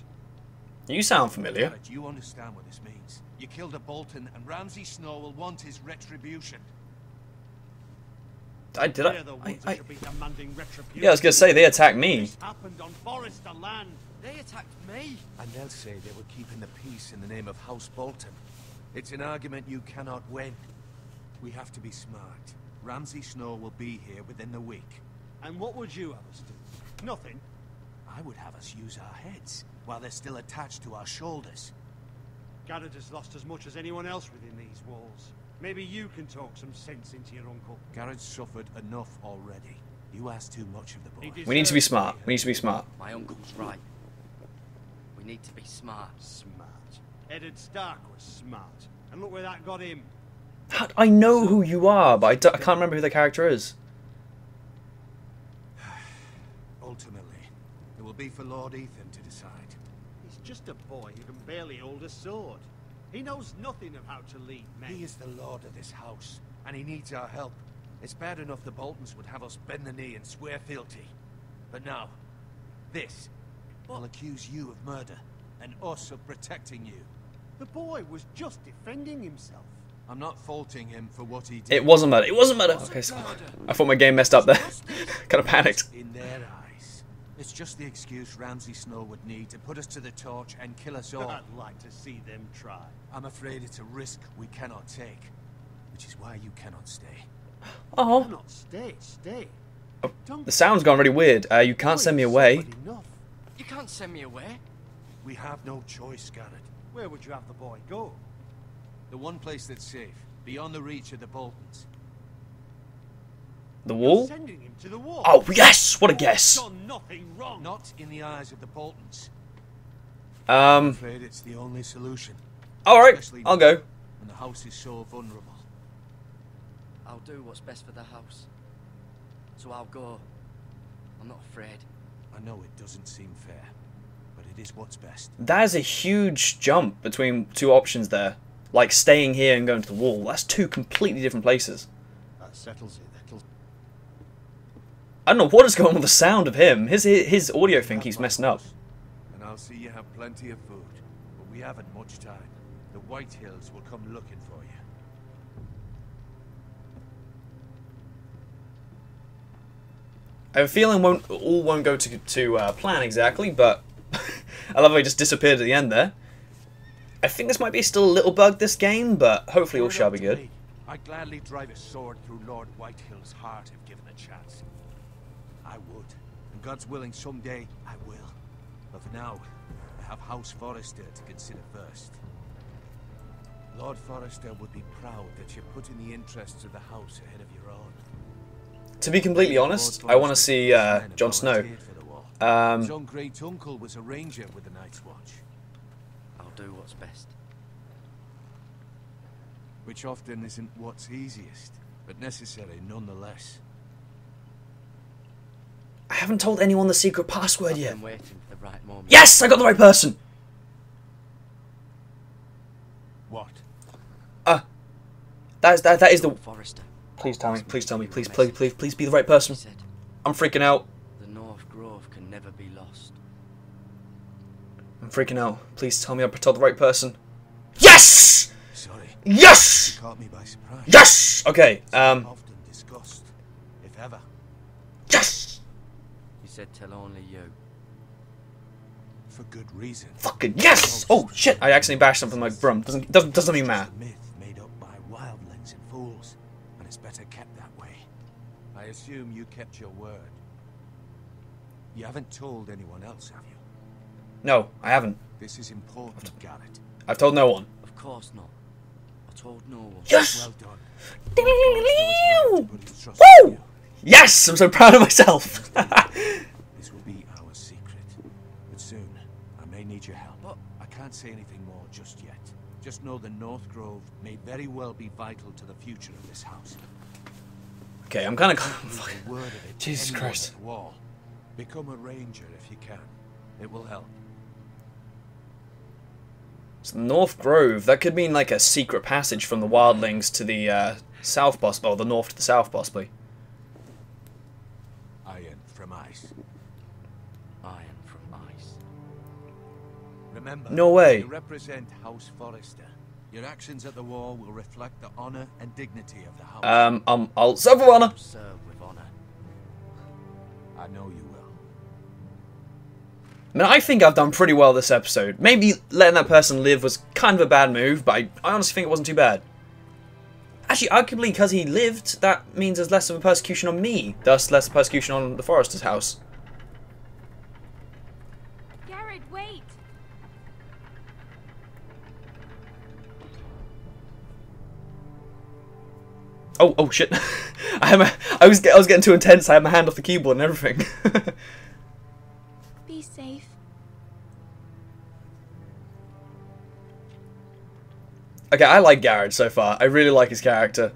You sound familiar. Gared, you understand what this means. You killed a Bolton, and Ramsay Snow will want his retribution. I did I, the I, ones I that be demanding retribution. Yeah, I was gonna say they attacked me. This happened on Forrester land. They attacked me! And they'll say they were keeping the peace in the name of House Bolton. It's an argument you cannot win. We have to be smart. Ramsay Snow will be here within the week. And what would you have us do? Nothing. I would have us use our heads while they're still attached to our shoulders. Gared has lost as much as anyone else within these walls. Maybe you can talk some sense into your uncle. Gared's suffered enough already. You ask too much of the boy. We need to be smart. We need to be smart. My uncle's right. We need to be smart. Smart. Eddard Stark was smart. And look where that got him. I know who you are, but I, I can't remember who the character is. Ultimately, it will be for Lord Ethan to decide. He's just a boy who can barely hold a sword. He knows nothing of how to lead men. He is the lord of this house, and he needs our help. It's bad enough the Boltons would have us bend the knee and swear fealty. But now, this—I'll accuse you of murder, and us of protecting you. The boy was just defending himself. I'm not faulting him for what he did. It wasn't murder. It wasn't murder. Okay, so I thought my game messed up there. kind of panicked. In their eyes. It's just the excuse Ramsay Snow would need to put us to the torch and kill us all. I'd like to see them try. I'm afraid it's a risk we cannot take. Which is why you cannot stay. Oh, Not stay, stay. the sound's gone really weird. Uh, you can't send me away. You can't send me away. We have no choice, Gared. Where would you have the boy go? The one place that's safe, beyond the reach of the Boltons. The wall? To the wall. Oh, yes! What a guess! Nothing wrong. Not in the eyes of the Boltons. Um, I'm afraid it's the only solution. alright, Especially I'll go. When the house is so vulnerable. I'll do what's best for the house. So I'll go. I'm not afraid. I know it doesn't seem fair, but it is what's best. That is a huge jump between two options there. Like staying here and going to the wall. That's two completely different places. That settles it. I don't know what is going on with the sound of him. His his audio thing keeps messing up. And I'll see you have plenty of food. But we haven't much time. The Whitehills will come looking for you. I have a feeling won't all won't go to to uh, plan exactly, but I love how he just disappeared at the end there. I think this might be still a little bug this game, but hopefully all shall be good. I'd gladly drive a sword through Lord Whitehill's heart if given a chance. I would. And God's willing, someday I will. But for now, I have House Forrester to consider first. Lord Forrester would be proud that you're putting the interests of the house ahead of your own. To be completely honest, I want to see uh, Jon Snow. Um, His own great uncle was a ranger with the Night's Watch, I'll do what's best. which often isn't what's easiest, but necessary nonetheless. I haven't told anyone the secret password I've yet. waiting for the right moment. Yes, I got the right person. What? That is that that is the. Forrester. Please tell me. Please tell me. Please, please, please, please be the right person. Said, I'm freaking out. the North Grove can never be lost. I'm freaking out. Please tell me I told the right person. Yes! Sorry, Yes! you caught me by surprise. Yes! Okay. Um. Often discussed, if ever. Yes! He said, tell only you. For good reason. Fucking yes! Oh shit! I accidentally bashed something like brum. Doesn't doesn't doesn't even matter. Myth made up by wildlings and fools, and it's better kept that way. I assume you kept your word. You haven't told anyone else, have you? No, I haven't. This is important, Gared. I've told no one. Of course not. I told no one. Yes! Well done. Put his trust in Woo! You. Yes! I'm so proud of myself. This will be our secret. But soon, I may need your help. But- I can't say anything more just yet. Just know the North Grove may very well be vital to the future of this house. okay, I'm kind of. Leave a word to Jesus anyone Christ. at the wall. Become a ranger if you can. It will help. So North Grove. That could mean like a secret passage from the Wildlings to the uh, south, possibly, or the north to the south, possibly. Remember, No way. You represent House Forrester. Your actions at the war will reflect the honor and dignity of the house. Um, um, I'll serve with honor. Serve with honor. I know you will. I mean, I think I've done pretty well this episode. Maybe letting that person live was kind of a bad move, but I, I honestly think it wasn't too bad. Actually, arguably, because he lived, that means there's less of a persecution on me, thus less persecution on the Forrester's house. Oh, oh shit! I had my, I was, I was getting too intense. I had my hand off the keyboard and everything. Be safe. okay, I like Gared so far. I really like his character.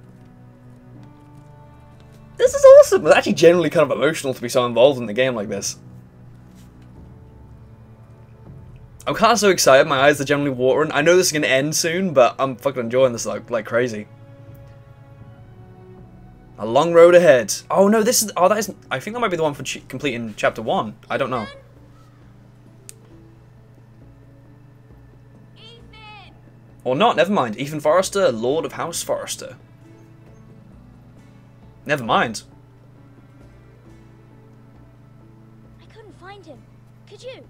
This is awesome. It's actually generally kind of emotional to be so involved in the game like this. I'm kind of so excited. My eyes are generally watering. I know this is gonna end soon, but I'm fucking enjoying this like like crazy. A long road ahead. Oh no, this is. Oh, that is. I think that might be the one for ch completing chapter one. I don't know. Ethan! Or not. Never mind. Ethan Forrester, Lord of House Forrester. Never mind. I couldn't find him. Could you?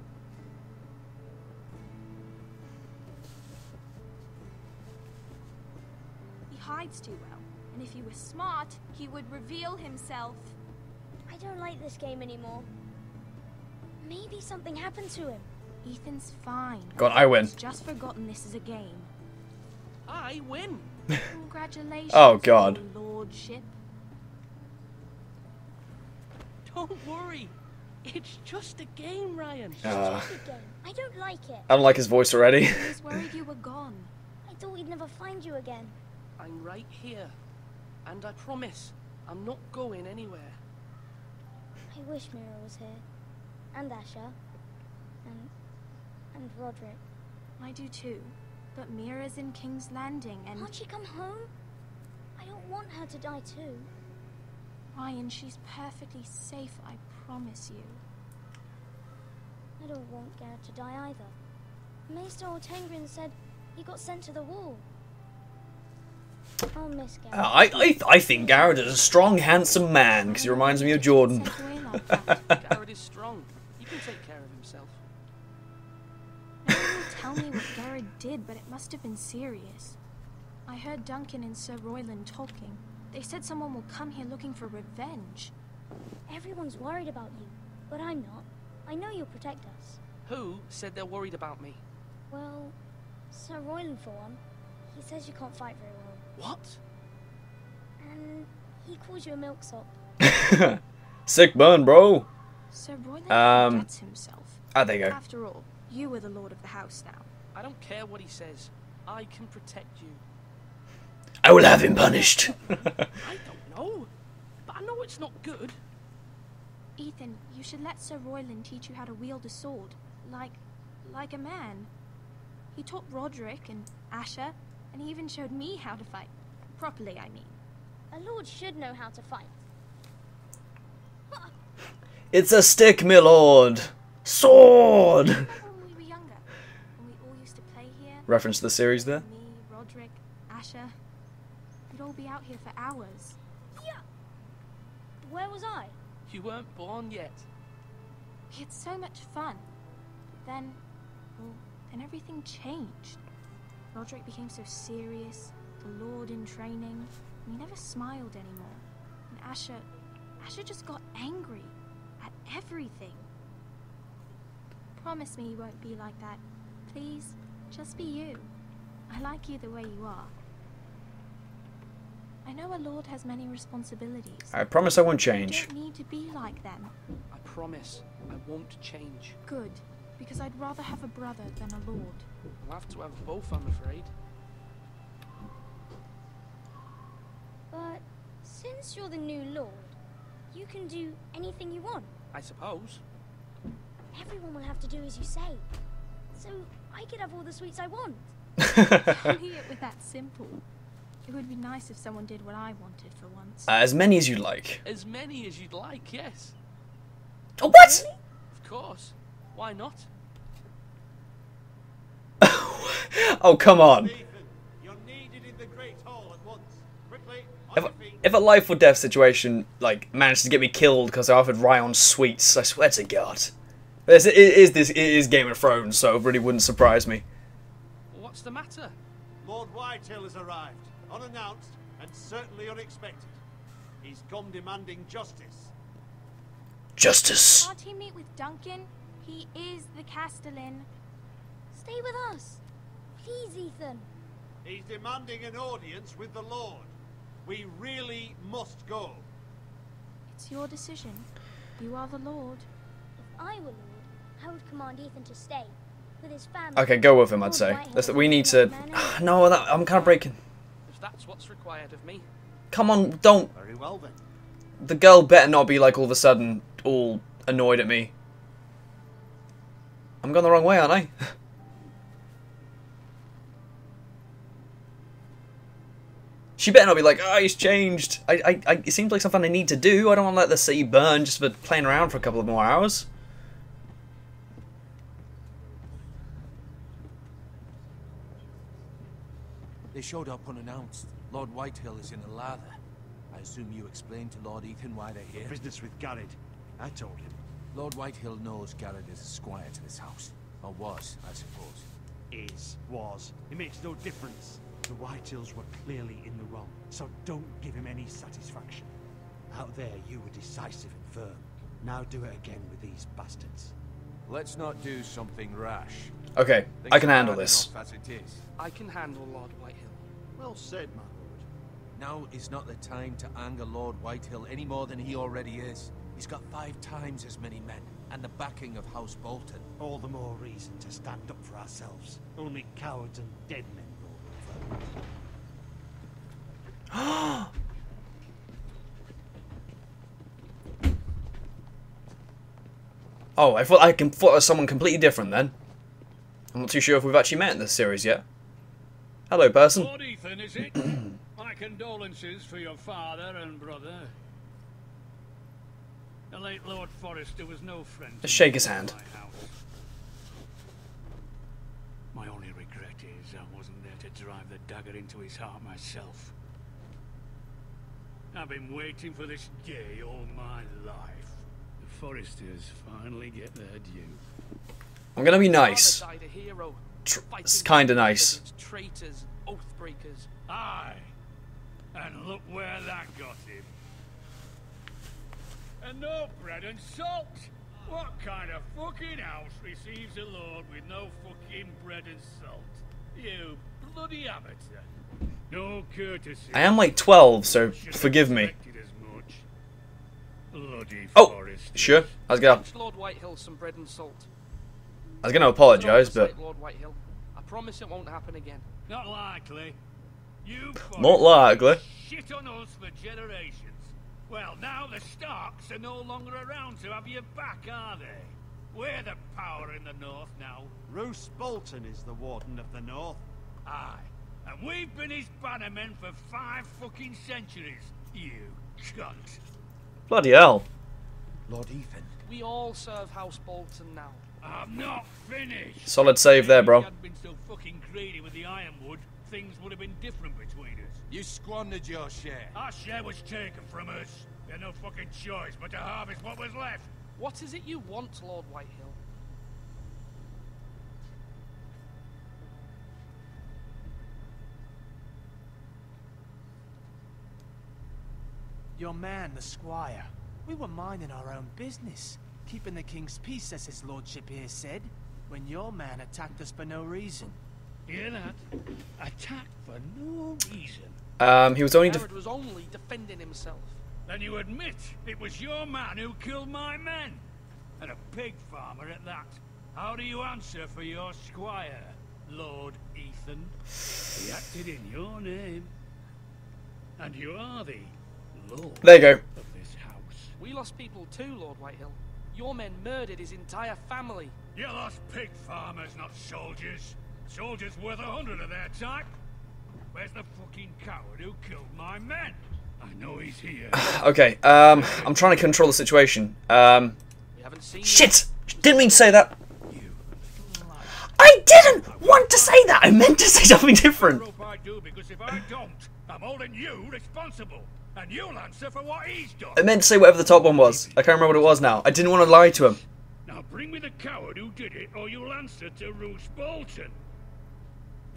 He hides too well. And if he was smart, he would reveal himself. I don't like this game anymore. Maybe something happened to him. Ethan's fine. God, I win. He's just forgotten this is a game. I win. Congratulations. Oh, God. Lordship. Don't worry. It's just a game, Ryan. Uh, Good game. I don't like it. I don't like his voice already. I was worried you were gone. I thought we'd never find you again. I'm right here. And I promise, I'm not going anywhere. I wish Mira was here. And Asher. And... and Rodrik. I do too. But Mira's in King's Landing and Can't she come home? I don't want her to die too. Ryon, she's perfectly safe, I promise you. I don't want Gared to die either. Maester Ortengryn said he got sent to the wall. I'll miss Gared. Uh, I, I I think Gared is a strong, handsome man because he reminds me of Jordan. Sent away like that. Gared is strong. He can take care of himself. No one will tell me what Gared did, but it must have been serious. I heard Duncan and Sir Royland talking. They said someone will come here looking for revenge. Everyone's worried about you, but I'm not. I know you'll protect us. Who said they're worried about me? Well, Sir Royland for one. He says you can't fight very well. What? And he calls you a milksop. Sick burn, bro. Sir Royland Um, himself. Ah, there you go. After all, you are the lord of the house now. I don't care what he says. I can protect you. I will have him punished. I don't know. But I know it's not good. Ethan, you should let Sir Royland teach you how to wield a sword, like, like a man. He taught Rodrik and Asher, and he even showed me how to fight. Properly, I mean. A lord should know how to fight. it's a stick, my lord. Sword. When we were younger, when we all used to play here? Reference to the series there. Me, Rodrik, Asher. We'd all be out here for hours. Yeah. Where was I? You weren't born yet. We had so much fun. But then, well, then everything changed. Rodrik became so serious, the Lord in training, and he never smiled anymore. And Asher, Asher just got angry at everything. Promise me you won't be like that. Please, just be you. I like you the way you are. I know a lord has many responsibilities. I promise I won't You change. don't need to be like them. I promise I won't change. Good, because I'd rather have a brother than a lord. I'll have to have both, I'm afraid. But since you're the new lord, you can do anything you want. I suppose. Everyone will have to do as you say. So I could have all the sweets I want. Only it was that simple. It would be nice if someone did what I wanted for once. Uh, as many as you'd like. As many as you'd like, yes. Oh, what? Of course. Why not? Oh, come on. Ethan, you're needed in the Great Hall at once. Quickly, on If, if a life or death situation like managed to get me killed because I offered Ryan sweets, I swear to God. This it is this it is Game of Thrones, so it really wouldn't surprise me. What's the matter? Lord Whitehill has arrived, unannounced and certainly unexpected. He's come demanding justice. Justice. Can't he meet with Duncan? He is the Castellan. Stay with us. Please, Ethan. He's demanding an audience with the Lord. We really must go. It's your decision. You are the Lord. If I were lord, I would command Ethan to stay with his family. Okay, go with him. I'd say. Whitehill That's, we need to. Ah, no, that, I'm kind of breaking. If that's what's required of me. Come on, don't. Very well then. The girl better not be like all of a sudden all annoyed at me. I'm going the wrong way, aren't I? She better not be like, oh, he's changed. I, I, I, it seems like something I need to do. I don't want to let the city burn just for playing around for a couple of more hours. They showed up unannounced. Lord Whitehill is in a lather. I assume you explained to Lord Ethan why they're here? Business with Gared. I told him. Lord Whitehill knows Gared is a squire to this house. Or was, I suppose. Is, was. It makes no difference. The Whitehills were clearly in the wrong, so don't give him any satisfaction. Out there, you were decisive and firm. Now do it again with these bastards. Let's not do something rash. Okay, Things I can handle this. As it is. I can handle Lord Whitehill. Well said, my lord. Now is not the time to anger Lord Whitehill any more than he already is. He's got five times as many men, and the backing of House Bolton. All the more reason to stand up for ourselves. Only cowards and dead men will vote. Oh, I thought I can thought of someone completely different then. I'm not too sure if we've actually met in this series yet. Hello, person. Lord Ethan, is it? My condolences for your father and brother. The late Lord Forrester was no friend. to shake his hand. My, my only regret is I wasn't there to drive the dagger into his heart myself. I've been waiting for this day all my life. The Forresters finally get their due. I'm gonna be nice. Father died a hero, Tr- fighting it's kinda nice. Traitors, oath breakers. Aye. And look where that got him. And no bread and salt. What kind of fucking house receives a lord with no fucking bread and salt? You bloody amateur. No courtesy. I am like 12, so forgive me. As much. Bloody Oh, Forresters. sure. I was gonna, Lord Whitehill some bread and salt. I was gonna apologise, but Lord Whitehill. I promise it won't happen again. Not likely. You Not likely. Shit on us for generations. Well, now the Starks are no longer around to have your back, are they? We're the power in the north now. Roose Bolton is the Warden of the North. Aye. And we've been his bannermen for five fucking centuries. You cunt. bloody hell. Lord Ethan. We all serve House Bolton now. I'm not finished. Solid save there, If bro. we hadn't been so fucking greedy with the ironwood, things would have been different between us. You squandered your share. Our share was taken from us. We had no fucking choice but to harvest what was left. What is it you want, Lord Whitehill? Your man, the squire. We were minding our own business, keeping the king's peace, as his lordship here said, when your man attacked us for no reason. Hear that? Attacked for no reason. Um, he was only. Def- was only defending himself. Then you admit it was your man who killed my men. And a pig farmer at that. How do you answer for your squire, Lord Ethan? He acted in your name. And you are the Lord there you go. of this house. We lost people too, Lord Whitehill. Your men murdered his entire family. You lost pig farmers, not soldiers. Soldiers worth a hundred of their type. Where's the fucking coward who killed my men? I know he's here. Okay, um, I'm trying to control the situation. Um, We haven't seen shit! Didn't mean to say that. I didn't want to say that. I meant to say something different. I do, because if I don't, I'm holding you responsible. And you'll answer for what he's done. I meant to say whatever the top one was. I can't remember what it was now. I didn't want to lie to him. Now bring me the coward who did it, or you'll answer to Roose Bolton.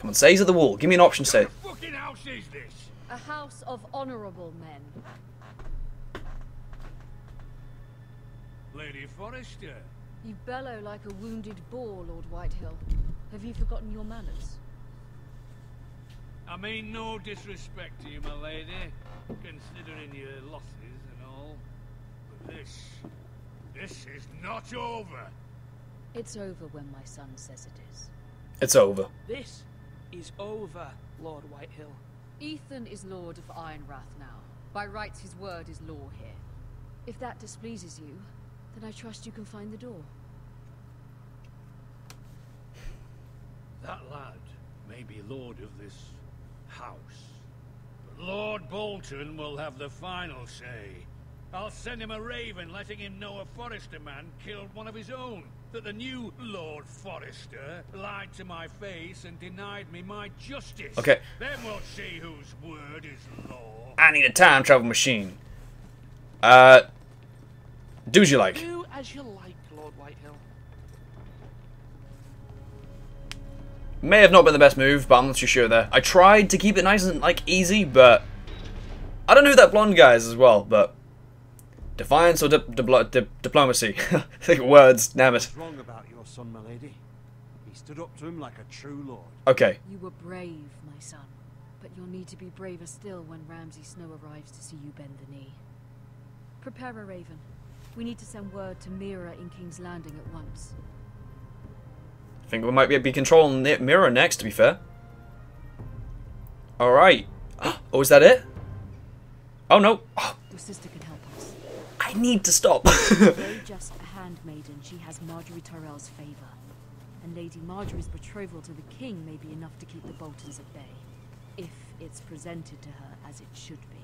Come on, say he's at the wall. Give me an option, say. What fucking house is this? A house of honourable men. Lady Forrester. You bellow like a wounded boar, Lord Whitehill. Have you forgotten your manners? I mean no disrespect to you, my lady, considering your losses and all. But this, this is not over. It's over when my son says it is. It's over. This is over, Lord Whitehill. Ethan is Lord of Ironrath now. By rights, his word is law here. If that displeases you, then I trust you can find the door. That lad may be lord of this house, but Lord Bolton will have the final say. I'll send him a raven letting him know a Forrester man killed one of his own. That the new Lord Forrester lied to my face and denied me my justice. Okay. Then we'll see whose word is law. I need a time travel machine. Uh, do as you like. Do as you like, Lord Whitehill. May have not been the best move, but I'm not too sure there. I tried to keep it nice and like easy, but I don't know who that blonde guy is as well. But defiance or di- diplo- di- diplomacy? I think words. Damn it. Wrong about your son, my lady? He stood up to him like a true lord. Okay. You were brave, my son. But you'll need to be braver still when Ramsay Snow arrives to see you bend the knee. Prepare a raven. We need to send word to Mira in King's Landing at once. I think we might be, be controlling Mira next, to be fair. Alright. Oh, is that it? Oh, no. Oh, Your sister can help us. I need to stop. Though just a handmaiden, she has Margaery Tyrell's favour. And Lady Margaery's betrothal to the king may be enough to keep the Boltons at bay. If it's presented to her as it should be.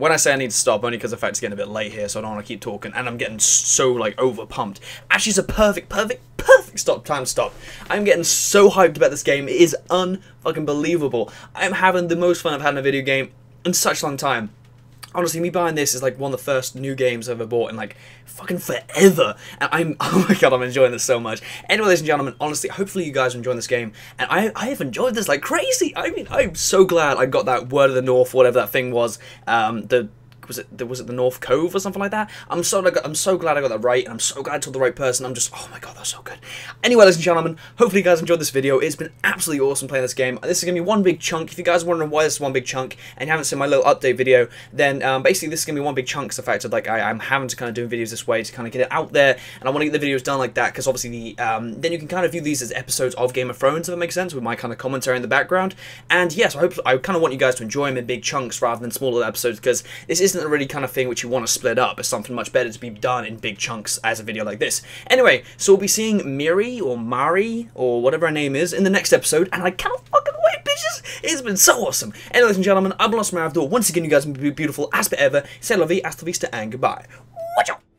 when I say I need to stop, only because the fact it's getting a bit late here, so I don't want to keep talking, and I'm getting so, like, over pumped. Actually, it's a perfect, perfect, perfect stop time to stop. I'm getting so hyped about this game. It is unfucking believable. I'm having the most fun I've had in a video game in such a long time. Honestly, me buying this is like one of the first new games I've ever bought in like fucking forever. And I'm, oh my god, I'm enjoying this so much. Anyway, ladies and gentlemen, honestly, hopefully you guys are enjoying this game. And I, I have enjoyed this like crazy. I mean, I'm so glad I got that Word of the North, whatever that thing was. Um, the was it was it the North Cove or something like that? I'm so I'm so glad I got that right, and I'm so glad I told the right person. I'm just oh my god, that's so good. Anyway, ladies and gentlemen, hopefully you guys enjoyed this video. It's been absolutely awesome playing this game. This is gonna be one big chunk. If you guys are wondering why this is one big chunk and you haven't seen my little update video, then um, basically this is gonna be one big chunk. The fact that like I, I'm having to kind of do videos this way to kind of get it out there, and I want to get the videos done like that because obviously the um, then you can kind of view these as episodes of Game of Thrones if it makes sense with my kind of commentary in the background. And yes, I hope I kind of want you guys to enjoy them in big chunks rather than smaller episodes because this isn't a really kind of thing which you want to split up. It's something much better to be done in big chunks as a video like this. Anyway, so we'll be seeing Miri or Mari or whatever her name is in the next episode, and I cannot fucking wait, bitches! It's been so awesome. Anyway, ladies and gentlemen, I'm Lonesome Ravidor. Once again, you guys have been beautiful as per ever. Say lovey, hasta la vista, and goodbye. Watch out!